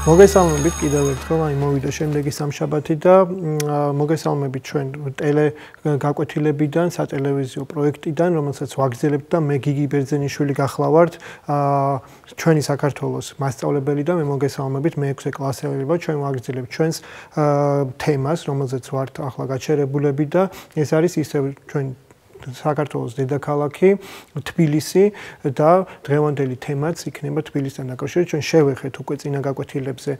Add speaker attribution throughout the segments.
Speaker 1: მოგესალმებით კიდევ ერთხელ აი მოვიდა შემდეგი სამშაბათი და მოგესალმებით ჩვენ ტელე გაკვეთილებიდან, სატელევიზიო პროექტიდან, რომელსაც ვაგზელებთ და მე გიგი ბერძენიშვილი გახლავართ. ჩვენი საქართველოს მასწავლებელი და მე მოგესალმებით მე-6 კლასელი ვარ, ჩვენ ვაგზელებთ ჩვენს თემას, რომელზეც ვართ ახლა გაჩერებულები და ეს არის ისე ჩვენ საქართველოს დედაქალაქი თბილისი და დღევანდელი თემაც იქნება თბილისთან დაკავშირებით. ჩვენ შევეხეთ უკვე წინა გაკვეთილებზე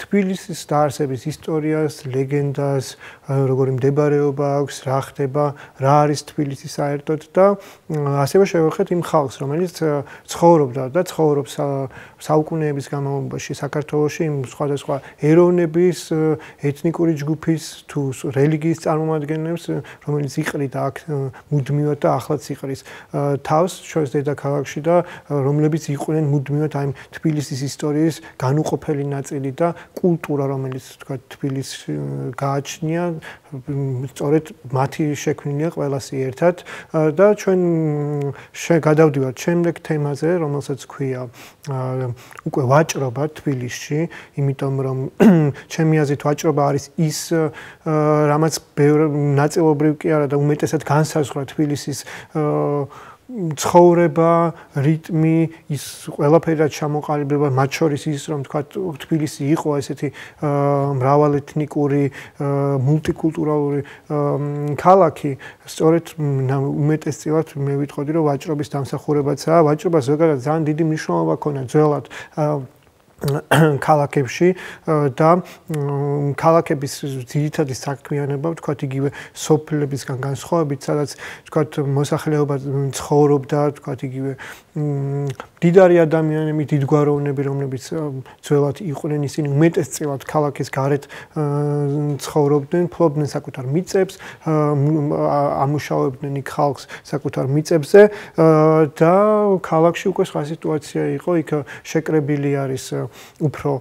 Speaker 1: თბილისის დაარსების ისტორიას, ლეგენდას, როგორი მდებარეობა აქვს, რა ხდება, რა არის თბილისი საერთოდ და ასევე შევეხეთ იმ ხალხს, რომელიც ცხოვრობდა და ცხოვრობს საუკუნეების განმავლობაში საქართველოში იმ სხვადასხვა ეროვნების, ეთნიკური ჯგუფის თუ რელიგიის წარმომადგენლებს, რომელიც იყრიდა აქ მუდმივად და ახლაც იყრის თავს ჩვენს დედაქალაქში და რომლებიც იყვნენ მუდმივად აი თბილისის ისტორიის განუყოფელი ნაწილი და კულტურა რომელიც თქვა თბილისში გააჩნია სწორედ მათი შექმნილია ყველასი ერთად და ჩვენ გადავდივართ შემდეგ თემაზე რომელსაც ქვია უკვე ვაჭრობა თბილისში იმიტომ რომ ჩემი აზრით ვაჭრობა არის ის რამაც ბევრ ნაწილობრივ კი არა და უმეტესად განსაზღვრა თბილისის ცხოვრება, რიტმი, ის ყველაფერად ჩამოყალიბება, მათ შორის ის რომ თქვა თბილისი იყო ესეთი მრავალეთნიკური, მულტიკულტურალური ქალაქი, სწორედ უმეტესწილად მე ვიტყოდი რომ ვაჭრობის დამსახურებაცაა, ვაჭრობა ზოგადად ძალიან დიდი მნიშვნელობა ქონა ძველად ქალაქებში და ქალაქების ძირითადი საქმიანობა, თქვათ იგივე სოფლებისგან განსხვავებით, სადაც თქვათ მოსახლეობა ცხოვრობდა, თქვათ იგივე დიდარი ადამიანები, დიდგვაროვნები, რომლებიც ძველად იყვნენ ისინი უმეტესწილად ქალაქის გარეთ ცხოვრობდნენ, ფლობდნენ საკუთარ მიწებს, ამუშავებდნენ იქ ხალხს საკუთარ მიწებზე და ქალაქში უკვე სხვა სიტუაცია იყო, იქ შეკრებილი არის უფრო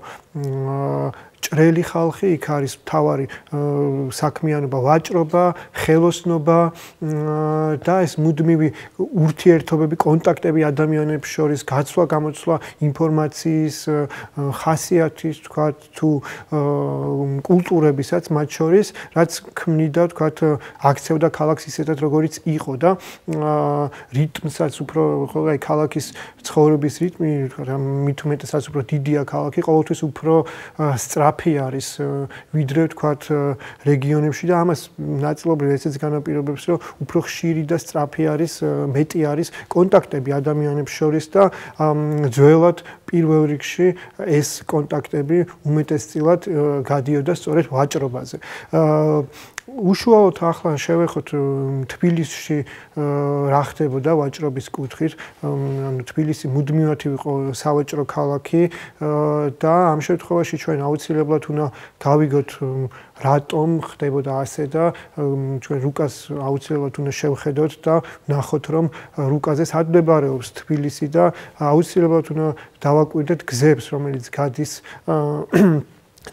Speaker 1: ჭრელი ხალხი, იქ არის მთავარი საქმიანობა, ვაჭრობა, ხელოსნობა და ეს მუდმივი ურთიერთობები, კონტაქტები ადამიანებს შორის, გაცვლა, გამოცვლა ინფორმაციის, ხასიათის, თქვა თუ კულტურებისაც მათ შორის, რაც ქმნიდა, თქვა აქცევდა ქალაქს ისეთად, როგორიც იყო და რიტმსაც უფრო ხო აი ქალაქის ცხოვრების რიტმი, რა მით უმეტესაც უფრო დიდია ქალაქი, ყოველთვის უფრო სწრაფ საფი არის ვიდრე ვთქვათ რეგიონებში და ამას ნაწილობრივ ესეც განაპირობებს რომ უფრო ხშირი და სწრაფი არის მეტი არის კონტაქტები ადამიანებს შორის და ძველად პირველ რიგში ეს კონტაქტები უმეტესწილად გადიოდა სწორედ ვაჭრობაზე უშუალოდ ახლა შევეხოთ თბილისში რა ხდებოდა ვაჭრობის კუთხით. ანუ თბილისი მუდმივად იყო სავაჭრო ქალაქი და ამ შემთხვევაში ჩვენ აუცილებლად უნდა გავიგოთ რატომ ხდებოდა ასე და ჩვენ რუკას აუცილებლად უნდა შევხედოთ და ნახოთ რომ რუკაზე სად მდებარეობს თბილისი და აუცილებლად უნდა დავაკვირდეთ გზებს რომელიც გადის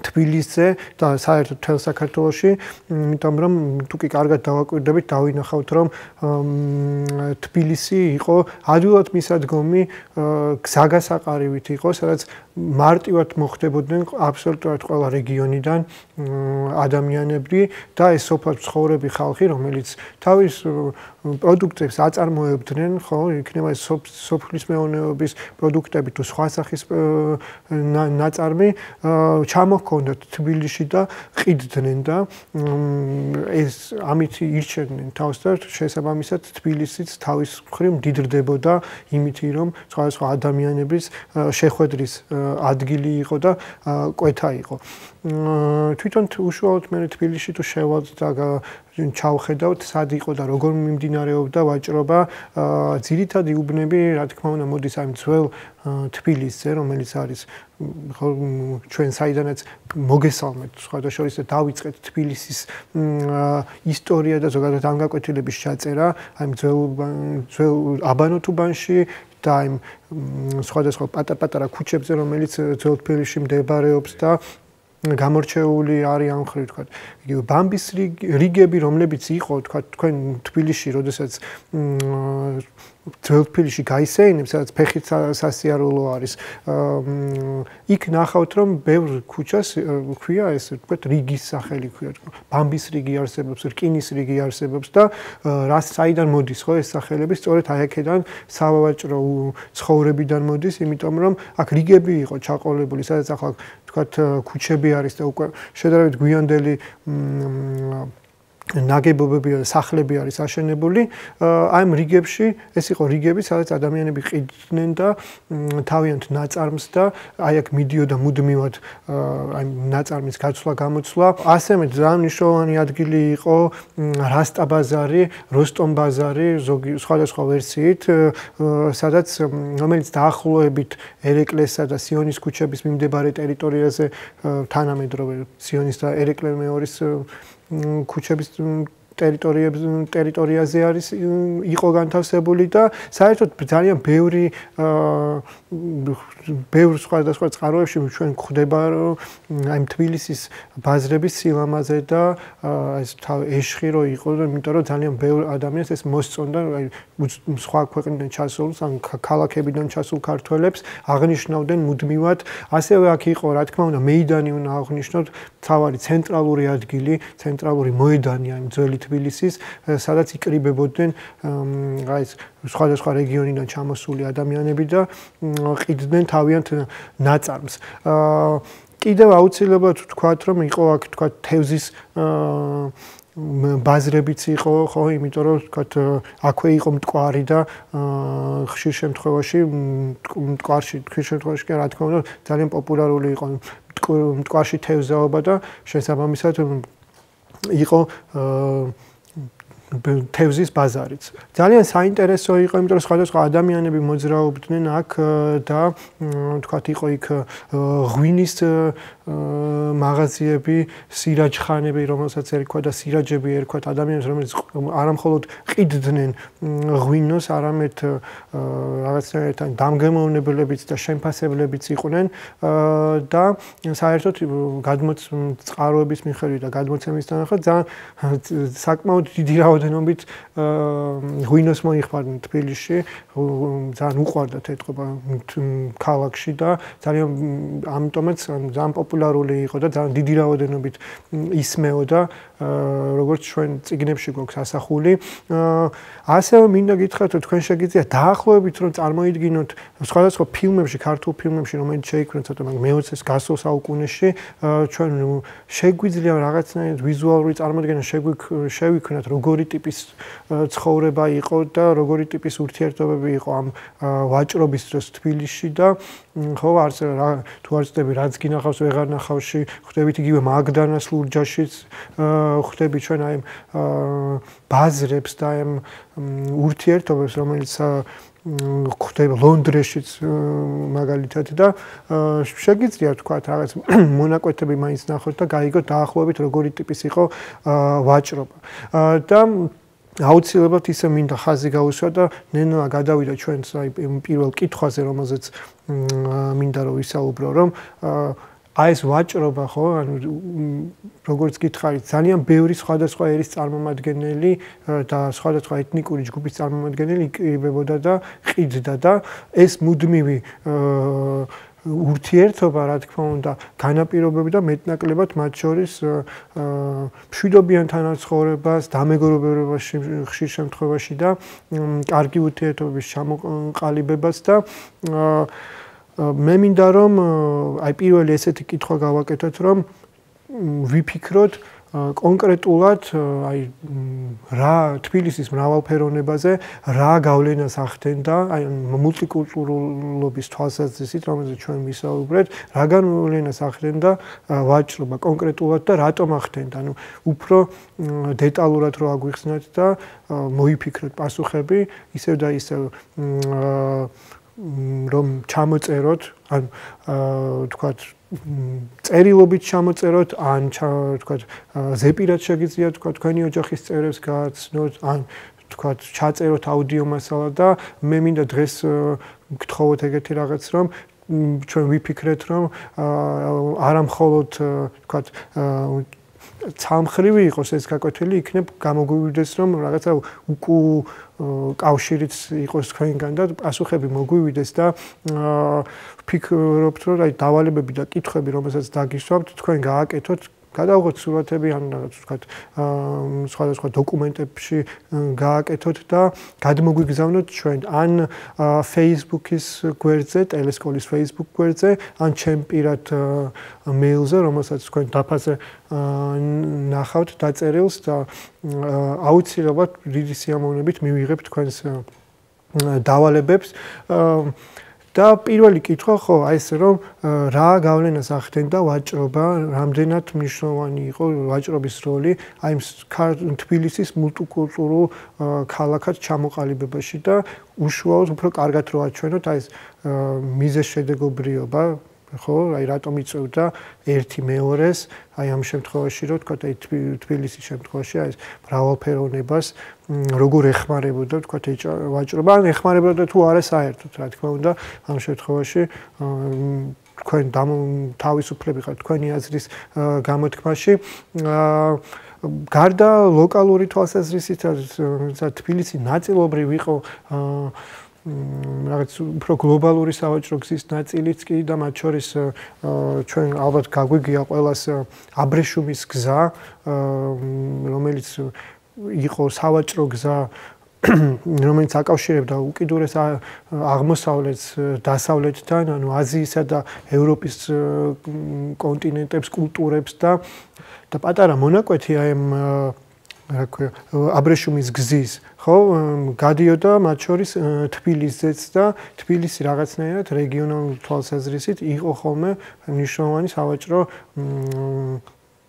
Speaker 1: თბილისზე და საერთოდ თელ საქართველოში, იმიტომ რომ თუ კი კარგად დავაკვირდებით, დავინახავთ რომ თბილისი იყო ადვილად მისადგომი გზაგასაყარივით იყო, სადაც მარტივად მოხდებოდნენ აბსოლუტურად ყველა რეგიონიდან ადამიანები და ეს სოფლად ცხოვრები ხალხი, რომელიც თავის პროდუქტებს აწარმოებდნენ, ხო, იქნება სოფლის მეურნეობის პროდუქტები თუ სხვა სახის ნაწარმი, ჩამოჰქონდათ თბილისში და ყიდდნენ და ეს ამით ირჩევდნენ თავს და შესაბამისად თბილისიც თავის მხრივ მდიდრდებოდა იმითი, რომ სხვა ადამიანების შეხვედრის ადგილი იყო და კვეთა იყო. თვითონ უშუალოდ მე თბილისში თუ შევალთ და ჩავხედავთ სად იყო და როგორ მიმდინარეობდა ვაჭრობა ძირითადი უბნები რა თქმა უნდა მოდის ამ ძველ თბილისზე რომელიც არის ჩვენ საიდანაც მოგესალმეთ სხვადასხვა და დავიწყეთ თბილისის ისტორია და ზოგადად ამ გაკვეთილების ჩაწერა აი ძველ ძველ აბანოთუბანში და იმ სხვადასხვა პატარ-პატარა ქუჩებზე, რომელიც ძველ თბილისში მდებარეობს და გამორჩეული არის ამ ხრი თქვა. იგივე ბამბის რიგები, რომლებიც იყო თქვა თქვენ თბილისში, როდესაც ძველ თბილისში გაისეინებს, სადაც ფეხით სასიარულო არის. იქ ნახავთ, რომ ბევრ ქუჩას ქვია ეს, თქვათ, რიგის სახელი ქვია, ბამბის რიგი არსებობს, რკინის რიგი არსებობს და რას საიდან მოდის ხო ეს სახელები? სწორედ აი აქედან სავაჭრო ცხოვრებიდან მოდის, იმიტომ რომ აქ რიგები იყო ჩაყოლებული, სადაც ახლა თქვათ ქუჩები არის და უკვე შედარებით გვიანდელი ნაგებობები და სახლები არის აშენებული. აი ამ რიგებში ეს იყო რიგები, სადაც ადამიანები ყიდნენ და თავიანთ ნაწარმს და აი აქ მიდიოდა მუდმივად აი ნაწარმის გაცვლა გამოცვლა. ასევე ძალიან მნიშვნელოვანი ადგილი იყო რასტა ბაზარი, როსტომ ბაზარი, ზოგი სხვადასხვა ვერსიით, სადაც რომელიც დაახლოებით ერეკლესა და სიონის ქუჩების მიმდებარე ტერიტორიაზე თანამედროვე სიონის და ერეკლე მეორის ქუჩების ტერიტორიებს ტერიტორიაზე არის იყო განთავსებული და საერთოდ ძალიან ბევრი ბევრ სხვადასხვა წყაროებში ჩვენ გვხვდება აი თბილისის ბაზრების სილამაზე და ეს ეშხი რო იყო იმიტომ რომ ძალიან ბევრ ადამიანს ეს მოსწონდა აი სხვა ქვეყნიდან ჩასულს ან ქალაქებიდან ჩასულ ქართველებს აღნიშნავდნენ მუდმივად. ასევე აქ იყო რა თქმა უნდა მეიდანი უნდა აღნიშნოთ თავარი ცენტრალური ადგილი ცენტრალური მოედანი აი ძველი თბილისის სადაც იკრიბებოდნენ აი ეს სხვადასხვა რეგიონიდან ჩამოსული ადამიანები და ყიდნენ თავიანთ ნაწარმს. აა კიდევ აუცილებლად ვთქვათ, რომ იყო აქ თქვათ თევზის აა ბაზრებიც იყო, ხო, იმიტომ რომ თქვათ აქვე იყო მტკვარი და ხშირ შემთხვევაში მტკვარში, ხშირ შემთხვევაში კი რა თქმა უნდა ძალიან პოპულარული იყო მტკვარში თევზაობა და შესაბამისად იყო თევზის ბაზარიც. ძალიან საინტერესო იყო, იმიტომ რომ სხვადასხვა ადამიანები მოძრაობდნენ აქ და თქვათ იყო იქ ღვინის მაღაზიები, სირაჯხანები, რომელსაც ერქვა და სირაჯები ერქვა ადამიანებს, რომელიც არამხოლოდ ყიდდნენ ღვინოს, არამედ რაღაცნაირად დამგემოვნებლებიც და შემფასებლებიც იყვნენ. და საერთოდ გადმოწყაროების მიხედვით და გადმოცემის თანახმად ძალიან საკმაოდ დიდი რაოდენობით ღვინოს მოიხმარდნენ თბილისში, ძალიან უყვარდათ ეთყობა ქალაქში და ძალიან ამიტომაც ძალიან პოპულარული იყო და ძალიან დიდი რაოდენობით ისმეოდა როგორც ჩვენ ციგნებში გვაქვს ასახული. ასევე მინდა გითხრათ, რომ თქვენ შეგიძლიათ დაახლოებით რომ წარმოიდგინოთ სხვადასხვა ფილმებში, ქართულ ფილმებში, რომელიც შეიქმნა ცოტა მე-20-ს გასულ საუკუნეში, ჩვენ შეგვიძლია რაღაცნაირად ვიზუალური წარმოდგენა შევიქმნათ, როგორი ტიპის ცხოვრება იყო და როგორი ტიპის ურთიერთობები იყო ამ ვაჭრობის დროს თბილისში და ხო არც თუ არ ცდები რაც გინახავს ვეღარ ნახავში ხვდებით იგივე მაგდანას ლურჯაშიც ხვდები ჩვენ აი ბაზრებს და აი ურთიერთობებს რომელიც ხვდება ლონდრეშიც მაგალითად და შეგიძლია თქვა რაღაც მონაკვეთები მაინც ნახოთ და გაიგოთ დაახლოებით როგორი ტიპის იყო ვაჭრობა. და აუცილებლად ისე მინდა ხაზი გაუსვა და ნენა გადავიდა ჩვენს აი პირველ კითხვაზე რომელზეც მინდა რომ ვისაუბრო რომ აი ეს ვაჭრობა ხო ანუ როგორც გითხარით ძალიან ბევრი სხვადასხვა ერის წარმომადგენელი და სხვადასხვა ეთნიკური ჯგუფის წარმომადგენელი იყრიბებოდა და ყიდდა და ეს მუდმივი ურთიერთობა რა თქმა უნდა განაპირობებდა მეტნაკლებად მათ შორის მშვიდობიან თანაცხოვრებას, დამეგობრებებას ხშირ შემთხვევაში და კარგი ურთიერთობების ჩამოყალიბებას და მე მინდა რომ აი პირველი ესეთი კითხვა გავაკეთოთ რომ ვიფიქროთ კონკრეტულად აი რა თბილისის მრავალფეროვნებაზე რა გავლენას ახდენდა აი მულტიკულტურულობის თვალსაზრისით რომელზეც ჩვენ ვისაუბრეთ რა გავლენას ახდენდა ვაჭრობა კონკრეტულად და რატომ ახდენდა. ანუ უფრო დეტალურად რო აგვიხსნათ და მოიფიქროთ პასუხები ისევ და ისევ რომ ჩამოწეროთ ან თქვათ წერილობით ჩამოწეროთ ან თქვათ ზეპირად შეგიძლიათ თქვათ თქვენი ოჯახის წევრებს გააცნოთ ან თქვათ ჩაწეროთ აუდიო მასალა და მე მინდა დღეს გთხოვოთ ეგეთი რაღაც რომ ჩვენ ვიფიქრეთ რომ არა მხოლოდ თქვათ ცალმხრივი იყოს ეს გაკვეთილი, იქნებ გამოგვივიდეს რომ რაღაცა უკუ კავშირიც იყოს თქვენგან და პასუხები მოგვივიდეს და ფიქრობთ რომ აი დავალებები და კითხვები რომელსაც დაგისვამთ თქვენ გააკეთოთ გადავღოთ სურათები ან რაღაც ვთქვათ სხვადასხვა დოკუმენტებში გააკეთოთ და გადმოგვიგზავნოთ ჩვენ ან Facebook-ის გვერდზე, ტელესკოლის Facebook გვერდზე, ან ჩემ პირად მეილზე, რომელსაც თქვენ დაფაზე ნახავთ დაწერილს და აუცილებლად დიდი სიამოვნებით მივიღებ თქვენს დავალებებს. და პირველი კითხვა ხო აი ეს რომ რა გავლენას ახდენდა ვაჭრობა, რამდენად მნიშვნელოვანი იყო ვაჭრობის როლი აი თბილისის მულტიკულტურულ ქალაქად ჩამოყალიბებაში და უშუალოდ უფრო კარგად რო აჩვენოთ აი ეს მიზეშედეგობრიობა ხო, აი რატომ იწევდა ერთი მეორეს, აი ამ შემთხვევაში რო თქვა აი თბილისის შემთხვევაში აი ეს მრავალფეროვნებას როგორ ეხმარებოდა თქვა ეს ვაჭრობა, ან ეხმარებოდა თუ არა საერთოდ, რა თქმა უნდა, ამ შემთხვევაში თქვენ თავისუფლები ხართ თქვენი აზრის გამოთქმაში. გარდა ლოკალური თვალსაზრისით, თბილისი ნაწილობრივ იყო აა რაღაც უფრო გლობალური სავაჭრო გზის ნაწილიც კი და მათ შორის ჩვენ ალბათ გაგვიგია ყოველას აბრეშუმის გზა რომელიც იყო სავაჭრო გზა რომელიც აკავშირებდა უკიდურეს აღმოსავლეთს დასავლეთთან, ანუ აზიისა და ევროპის კონტინენტებს, კულტურებს და და პატარა მონაკვეთი აი რა ქვია აბრეშუმის გზის ხო გადიოდა მათ შორის თბილისზეც და თბილისი რაღაცნაირად რეგიონალური თვალსაზრისით იყო ხოლმე მნიშვნელოვანი სავაჭრო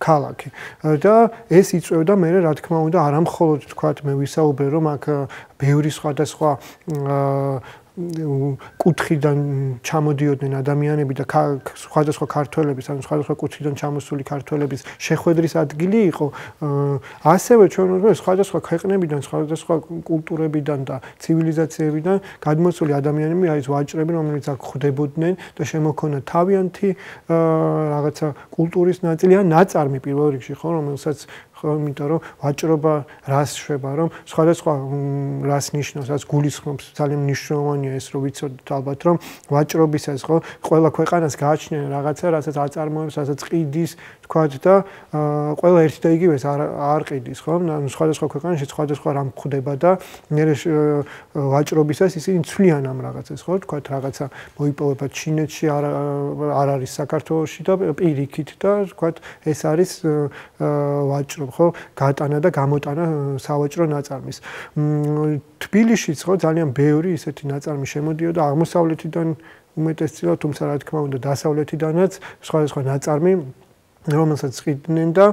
Speaker 1: ქალაქი. და ეს იწევდა მე რა თქმა უნდა არამხოლოდ თქვათ მე ვისაუბრე რომ აქ ბევრი სხვადასხვა კუთხიდან ჩამოდიოდნენ ადამიანები და სხვადასხვა ქართველების ან სხვადასხვა კუთხიდან ჩამოსული ქართველების შეხვედრის ადგილი იყო. ასევე ჩვენ ვთქვი სხვადასხვა ქვეყნებიდან სხვადასხვა კულტურებიდან და ცივილიზაციებიდან გადმოსული ადამიანები არის ვაჭრები რომლებიც აქ ხვდებოდნენ და შემოქონა თავიანთი რაღაცა კულტურის ნაწილი ან ნაწარმი პირველ რიგში ხო რომელსაც ხო იმიტომ რომ ვაჭრობა რას შვება რომ სხვადასხვა რას ნიშნავს რაც გულისხმობს ძალიან მნიშვნელოვანია ეს რომ ვიცოდეთ ალბათ რომ ვაჭრობისას ხო ყველა ქვეყანას გააჩნია რაღაცა რასაც აწარმოებს რასაც ყიდის თქვათ და ყველა ერთი და იგივეს არ არ ყიდის ხო? ანუ სხვადასხვა ქვეყანაში სხვადასხვა რამ ხდება და მე ვაჭრობისას ისინი ცვლიან ამ რაღაცას ხო? თქვათ რაღაცა მოიპოვება ჩინეთში არ არ არის საქართველოსში და პირიქით და თქვათ ეს არის ვაჭრო ხო გატანა და გამოტანა სავაჭრო ნაწარმის. თბილისშიც ხო ძალიან ბევრი ისეთი ნაწარმი შემოდიოდა აღმოსავლეთიდან უმეტესწილად, თუმცა რა თქმა უნდა დასავლეთიდანაც სხვადასხვა ნაწარმი რომელსაც ყიდნენ და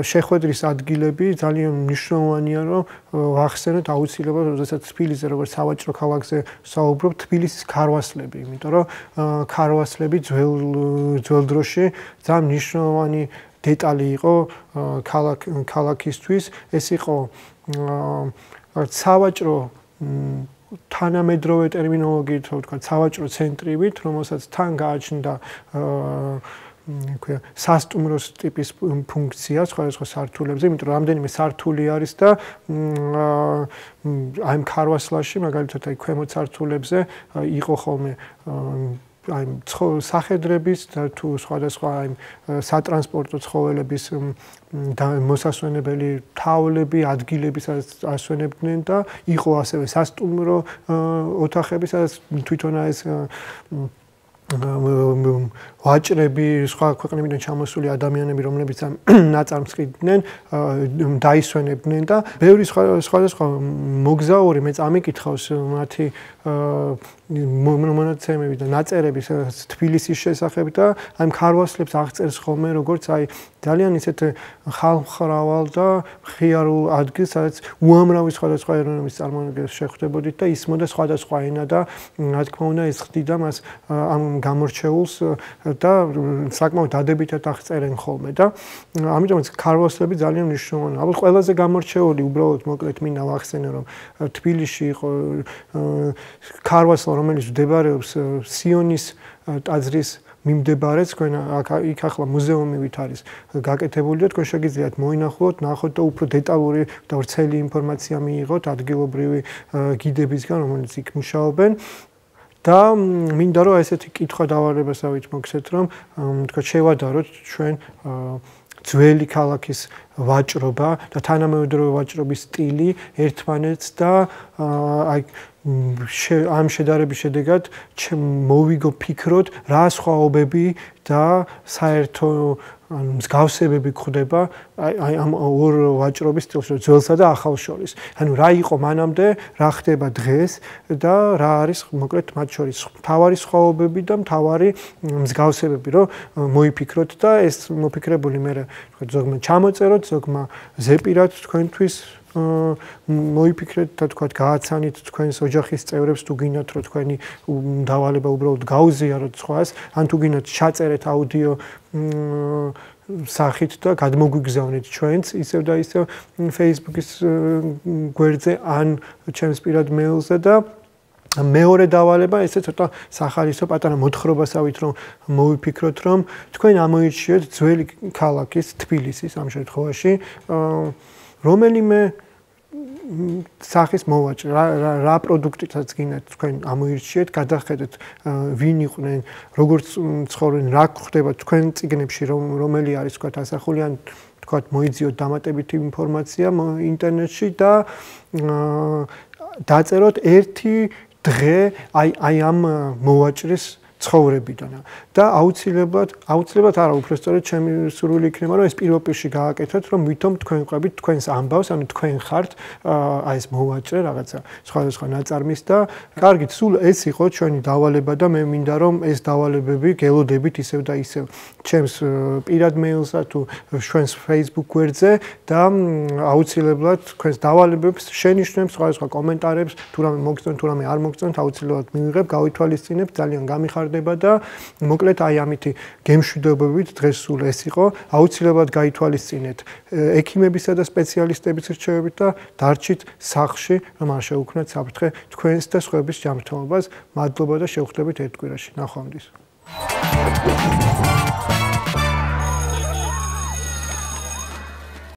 Speaker 1: შეხვედრის ადგილები ძალიან მნიშვნელოვანია რომ ვახსენოთ აუცილებლად როდესაც თბილისზე როგორც სავაჭრო ქალაქზე საუბრობ თბილისის ქარვასლები იმიტომ რომ ქარვასლები ძველ ძველ დროში ძალიან მნიშვნელოვანი დეტალი იყო ქალაქ ქალაქისთვის. ეს იყო სავაჭრო თანამედროვე ტერმინოლოგიით ვთქვა სავაჭრო ცენტრივით რომელსაც თან გააჩნდა ქვია სასტუმროს ტიპის ფუნქცია სხვადასხვა სართულებზე, იმიტომ რომ რამდენიმე სართული არის და აი ამ ქარვასლაში მაგალითად აი ქვემოთ სართულებზე იყო ხოლმე აი სახედრების თუ სხვადასხვა აი სატრანსპორტო ცხოველების მოსასვენებელი თავლები, ადგილები სადაც ასვენებდნენ და იყო ასევე სასტუმრო ოთახები სადაც თვითონ ეს ვაჭრები, სხვა ქვეყნებიდან ჩამოსული ადამიანები, რომლებიც ამ ნაწარმს ყიდნენ, დაისვენებდნენ და ბევრი სხვა სხვა მოგზაური მე წამიკითხავს მათი მონაცემები და ნაწერები თბილისის შესახებ და აი მხარვასლებს აღწერს ხოლმე როგორც აი ძალიან ისეთ ხალხმრავალ და ხიარულ ადგილს სადაც უამრავი სხვადასხვა ეროვნების წარმომადგენლებს შეხვდებოდით და ისმოდა სხვადასხვა ენა და რა თქმა უნდა ეს ხდიდა მას ამ გამორჩეულს და საკმაოდ დადებითად აღწერენ ხოლმე და ამიტომაც ქარვასლები ძალიან მნიშვნელოვანია. ალბათ ყველაზე გამორჩეული უბრალოდ მოკლედ მინდა ვახსენე რომ თბილისში იყო ქარვასლა რომელიც მდებარეობს სიონის ტაძრის მიმდებარე თქვენ აქ იქ ახლა მუზეუმივით არის გაკეთებული და თქვენ შეგიძლიათ მოინახულოთ, ნახოთ და უფრო დეტალური და ვრცელი ინფორმაცია მიიღოთ ადგილობრივი გიდებისგან, რომელიც იქ მუშაობენ. და მინდა რომ ესეთი კითხვა დავალებასავით მოგცეთ რომ თქვა შევადაროთ ჩვენ ძველი ქალაქის ვაჭრობა და თანამედროვე ვაჭრობის სტილი ერთმანეთს და აი ამ შედარების შედეგად მოვიგო ფიქროთ რა სხვაობები და საერთო ანუ მსგავსებები გვხდება აი ამ ორ ვაჭრობის სტილში ძველსა და ახალ შორის. ანუ რა იყო მანამდე, რა ხდება დღეს და რა არის მოკლედ მათ შორის თავარი სხვაობები და თავარი მსგავსებები, რომ მოიფიქროთ და ეს მოფიქრებული მე რა ზოგმა ჩამოწეროთ, ზოგმა ზეპირად თქვენთვის მოიფიქრეთ და თქვათ გააცანით თქვენს ოჯახის წევრებს თუ გინდათ რომ თქვენი დავალება უბრალოდ გაუზიაროთ სხვას ან თუ გინდათ ჩაწერეთ აუდიო სახით და გადმოგვიგზავნით ჩვენც ისევ და ისევ Facebook-ის გვერდზე ან ჩემს პირად მეილზე და მეორე დავალება ესე ცოტა სახალისო პატარა მოთხრობასავით რომ მოვიფიქროთ რომ თქვენ ამოირჩიეთ ძველი ქალაქის თბილისის ამ შემთხვევაში რომელიმე სახის მოვაჭრე რა რა პროდუქტითაც გინდათ თქვენ ამოირჩიეთ გადახედეთ ვინ იყვნენ როგორც ცხოვრენ რა ხდება თქვენ ციგნებში რომ რომელი არის თქვა ასახული ან თქვა მოიძიოთ დამატებითი ინფორმაცია ინტერნეტში და დაწეროთ ერთი დღე აი აი ამ მოვაჭრის ცხოვრებიდან. და აუცილებლად აუცილებლად არა უბრალოდ ჩემი სურვილი იქნება რომ ეს პიროპირში გააკეთოთ რომ ვითომ თქვენ ყვებით თქვენს ამბავს ანუ თქვენ ხართ აი ეს მოვაჭრე რაღაცა სხვადასხვა ნაწარმის და კარგით სულ ეს იყო ჩვენი დავალება და მე მინდა რომ ეს დავალებები გელოდებით ისევ და ისევ ჩემს პირად მეილსა თუ ჩვენს Facebook გვერდზე და აუცილებლად თქვენს დავალებებს შენიშნებს სხვადასხვა კომენტარებს თუ რამე მოგწონთ თუ რამე არ მოგწონთ აუცილებლად მივიღებ გავითვალისწინებ ძალიან გამიხარ ხარდება და მოკლედ აი ამითი გემშვიდობებით დღეს სულ ეს იყო აუცილებლად გაითვალისწინეთ ექიმებისა და სპეციალისტების რჩევებით და დარჩით სახში რომ არ შეუქმნათ საფრთხე თქვენს და სხვების ჯანმრთელობას მადლობა და შევხვდებით ერთ კვირაში ნახვამდის Thank you.